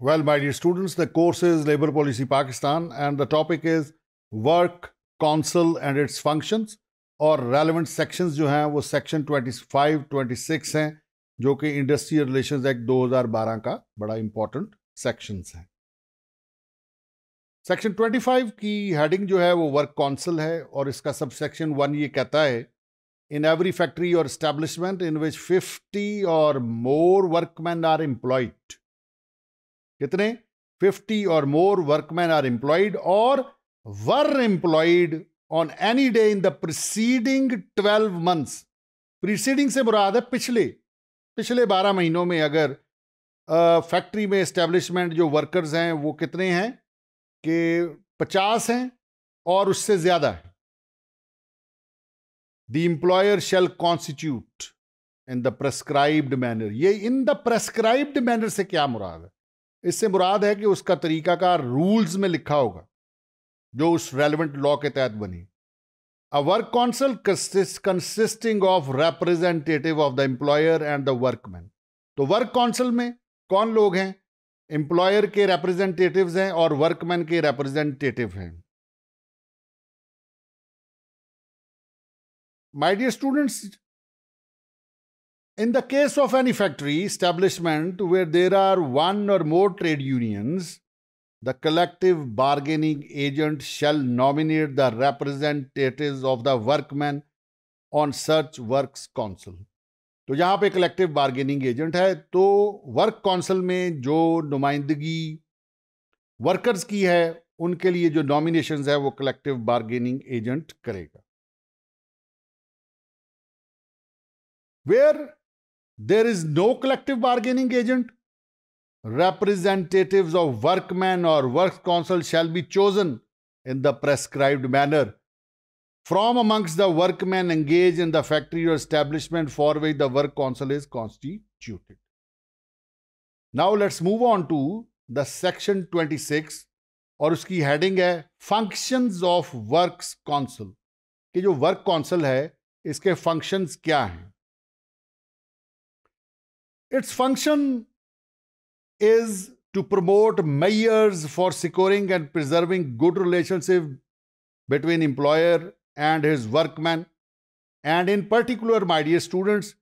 Well, my dear students, the course is Labour Policy Pakistan and the topic is Work Council and its functions. और relevant sections जो हैं वो section 25, 26 हैं जो कि industrial relations act 2012 का बड़ा इंपॉर्टेंट सेक्शंस हैं। सेक्शन 25 की हेडिंग जो है वो वर्क काउंसिल है और इसका सब सेक्शन वन ये कहता है in every factory or establishment in which 50 or more workman are employed कितने? 50 or more workman are employed or were employed on any day in the preceding 12 months preceding से मुराद है पिछले पिछले 12 महीनों में अगर फैक्ट्री में एस्टेब्लिशमेंट जो वर्कर्स हैं वो कितने हैं? कि 50 हैं और उससे ज़्यादा है। The employer shall constitute in the prescribed manner ये इन द प्रेस्क्राइब्ड मैनर से क्या मुराद है? इससे मुराद है कि उसका तरीकाकार रूल्स में लिखा होगा, जो उस रेलिवेंट लॉ के तहत बनी। A work council consisting of representative of the employer and the workman तो वर्क काउंसिल में कौन लोग हैं? एम्प्लॉयर के रिप्रेजेंटेटिव्स हैं और वर्कमैन के रिप्रेजेंटेटिव हैं। My dear students In the case of any factory establishment where there are one or more trade unions, the collective bargaining agent shall nominate the representatives of the workmen on such works council. तो यहाँ पे collective bargaining agent है तो work council में जो नुमाइंदगी workers की है उनके लिए जो नॉमिनेशन है वो कलेक्टिव बार्गेनिंग एजेंट करेगा where there is no collective bargaining agent. Representatives of workmen or works council shall be chosen in the prescribed manner from amongst the workmen engaged in the factory or establishment for which the work council is constituted. Now let's move on to the section 26 और उसकी heading है functions of works council कि जो work council है इसके functions क्या हैं its function is to promote measures for securing and preserving good relationship between employer and his workman and in particular my dear students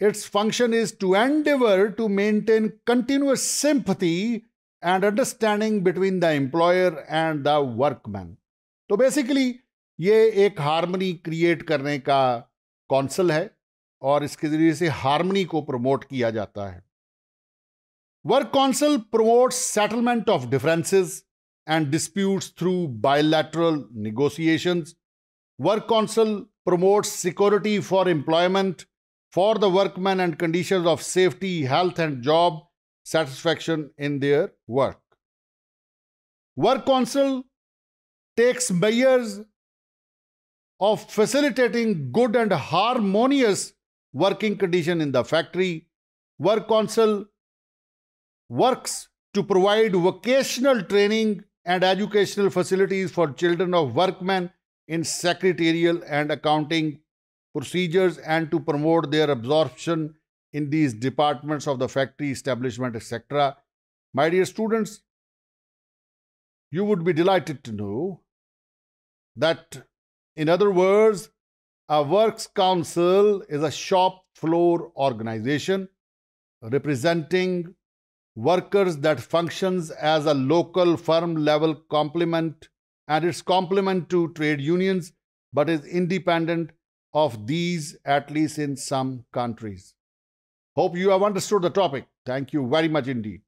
its function is to endeavor to maintain continuous sympathy and understanding between the employer and the workman तो basically ये एक harmony create करने का council है और इसके ज़रिए से हारमनी को प्रमोट किया जाता है। Work council promote settlement of differences and disputes through bilateral negotiation work council promote security for employment for the workman and condition of safety health and job satisfaction in their work work council takes measures of facilitating good and harmonious working condition in the factory. Work Council works to provide vocational training and educational facilities for children of workmen in secretarial and accounting procedures and to promote their absorption in these departments of the factory establishment, etc. My dear students, you would be delighted to know that, in other words, a works council is a shop floor organization representing workers that functions as a local firm level complement and its complement to trade unions but is independent of these at least in some countries. Hope you have understood the topic. Thank you very much indeed.